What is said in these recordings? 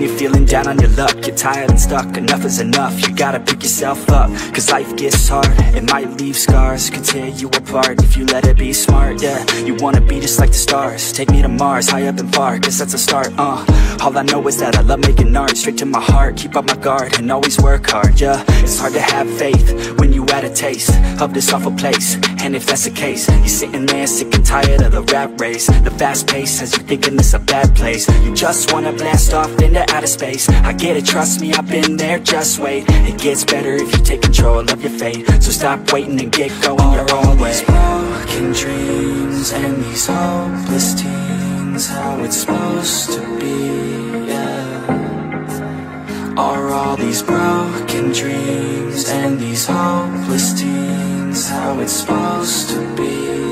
When you're feeling down on your luck. You're tired and stuck, enough is enough. You gotta pick yourself up Cause life gets hard. It might leave scars Could tear you apart If you let it be smart, yeah. You wanna be just like the stars. Take me to Mars, high up and far Cause that's a start, uh. All I know is that I love making art. Straight to my heart Keep up my guard And always work hard, yeah. It's hard to have faith When you had a taste Of this awful place. And if that's the case You're sitting there sick and tired of the rat race. The fast pace Has you thinking this a bad place. You just wanna blast off into outer space. I get it, trust me, I've been there, just wait. It gets better if you take control of your fate. So stop waiting and get going your own way. These broken dreams and these hopeless teens How it's supposed to be, yeah. Are all these broken dreams and these hopeless teens How it's supposed to be,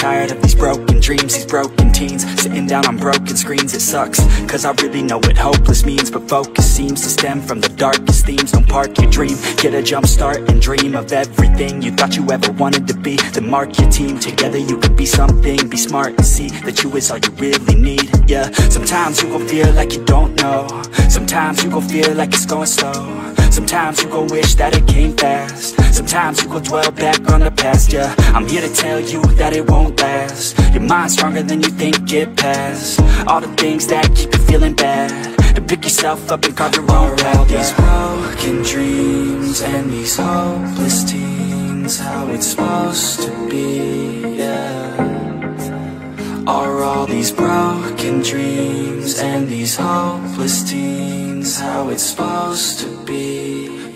tired of these broken dreams, these broken teens. Sitting down on broken screens, it sucks. Cause I really know what hopeless means But focus seems to stem from the darkest themes. Don't park your dream, get a jump start and dream Of everything you thought you ever wanted to be. Then mark your team, together you could be something. Be smart and see that you is all you really need, yeah. Sometimes you gon' feel like you don't know. Sometimes you gon' feel like it's going slow. Sometimes you gon' wish that it came fast. Sometimes you gon' dwell back on the past, yeah. I'm here to tell you that it won't last. Your mind's stronger than you think, get past All the things that keep you feeling bad. To pick yourself up and carve your own path, these broken dreams and these hopeless teens How it's supposed to be, yeah. Are all these broken dreams and these hopeless teens How it's supposed to be,